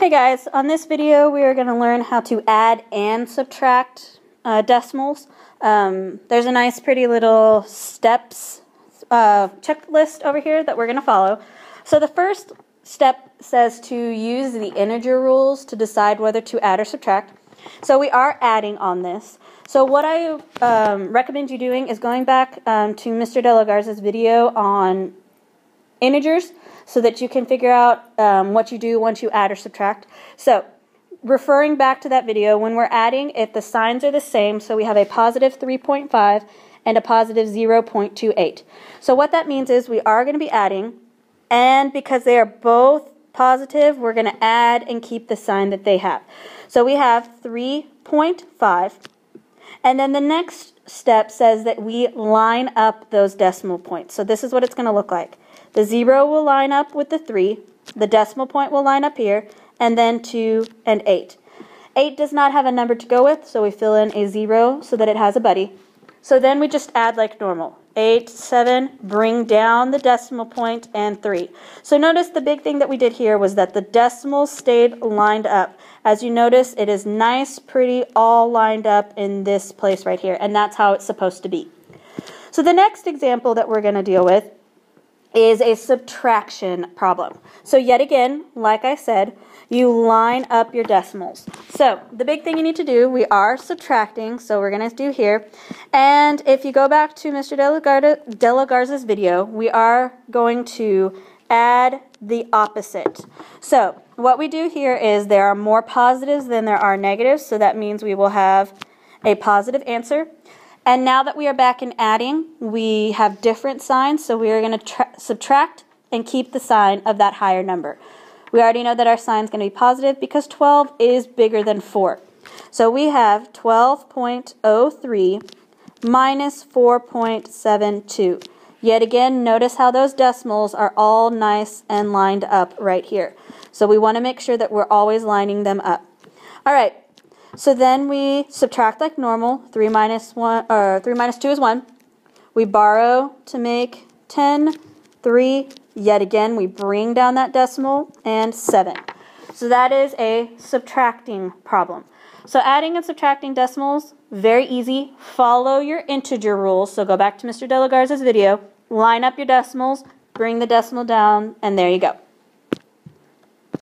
Hey guys, on this video we are going to learn how to add and subtract uh, decimals. Um, there's a nice pretty little steps uh, checklist over here that we're going to follow. So the first step says to use the integer rules to decide whether to add or subtract. So we are adding on this. So what I um, recommend you doing is going back um, to Mr. De La Garza's video on integers so that you can figure out um, what you do once you add or subtract. So referring back to that video, when we're adding, if the signs are the same, so we have a positive 3.5 and a positive 0.28. So what that means is we are going to be adding, and because they are both positive, we're going to add and keep the sign that they have. So we have 3.5, and then the next step says that we line up those decimal points. So this is what it's going to look like. The 0 will line up with the 3, the decimal point will line up here, and then 2 and 8. 8 does not have a number to go with, so we fill in a 0 so that it has a buddy. So then we just add like normal. 8, 7, bring down the decimal point, and 3. So notice the big thing that we did here was that the decimals stayed lined up. As you notice, it is nice, pretty, all lined up in this place right here, and that's how it's supposed to be. So the next example that we're going to deal with is a subtraction problem. So yet again, like I said, you line up your decimals. So the big thing you need to do, we are subtracting, so we're going to do here. And if you go back to Mr. De La Garza's video, we are going to add the opposite. So what we do here is there are more positives than there are negatives, so that means we will have a positive answer. And now that we are back in adding, we have different signs, so we are going to subtract and keep the sign of that higher number. We already know that our sign is going to be positive because 12 is bigger than 4. So we have 12.03 minus 4.72. Yet again, notice how those decimals are all nice and lined up right here. So we want to make sure that we're always lining them up. All right, so then we subtract like normal. 3 minus 1 or 3 minus 2 is 1. We borrow to make 10, 3. Yet again, we bring down that decimal and 7. So that is a subtracting problem. So adding and subtracting decimals, very easy. Follow your integer rules. So go back to Mr. De La Garza's video, line up your decimals, bring the decimal down, and there you go.